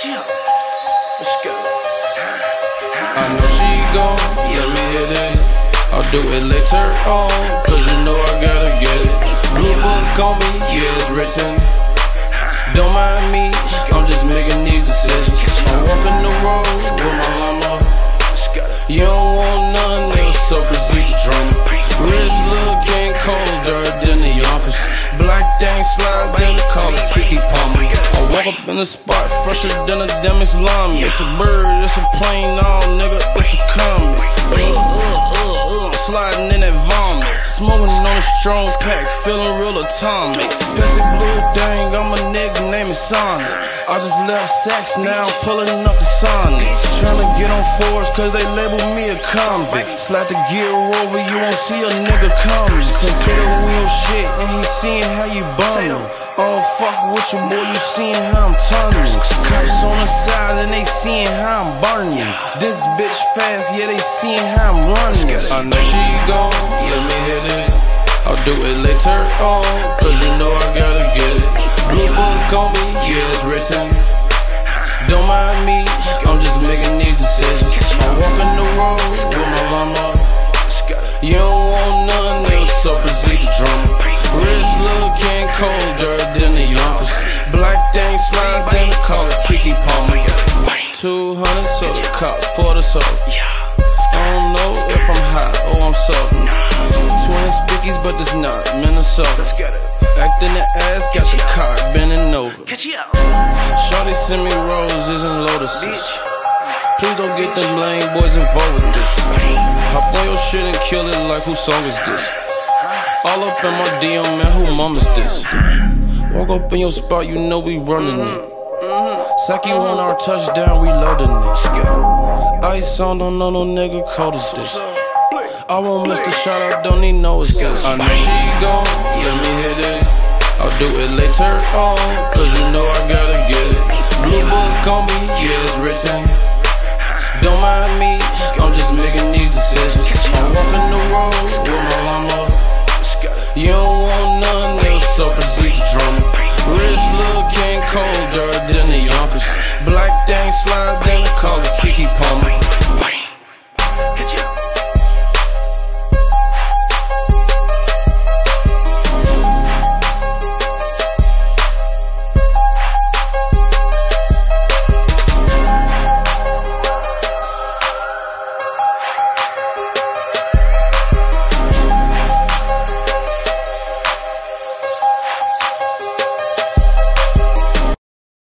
Let's go. I know she gone. let me hit it. I'll do it later on, cause you know I gotta get it. Blue book on me, yeah, it's written. Don't mind me, I'm just making these decisions. I'm walking up in the spot, fresher than a Demis Lamy. It's a bird, it's a plane, all nigga, it's a comet. Uh, uh, uh, uh, sliding in that vomit. Smoking on a strong pack, feeling real atomic. Pissy blue thing, I'm a nigga named Sonic. I just left sex, now pulling up the Sonic. Tryna get on fours, cause they label me a convict. Slap the gear over, you won't see a nigga coming. Consider seeing how you bumming. Oh, fuck with you, boy, you seeing how I'm turning. Cops on the side, and they seeing how I'm burning. This bitch fast, yeah, they seeing how I'm running. I know she gon' let me hit it. I'll do it later on, cause you know I gotta get it. Blue book on me, yeah, it's written. Don't mind me, I'm just making these decisions. I'm walking the colder than the Yonkers. Black thing slide, then call it Keke Palmer. 200 so the cops pour the soap. I don't know if I'm hot or I'm sober. Twin stickies, but it's not Minnesota. Acting the ass, got the car bending over. Shorty send me roses and lotuses. Please don't get them lame boys involved with this. Hop on your shit and kill it like whose song is this? All up in my DM, man, who mama's this? Walk up in your spot, you know we running it. Saki on our touchdown, we loading it. Ice on, don't know no nigga cold as this. I won't miss the shot, I don't need no assist. I know she gon' let me hit it. I'll do it later on, cause you know I gotta get it. Blue book on me, yeah, it's written. Don't mind me, so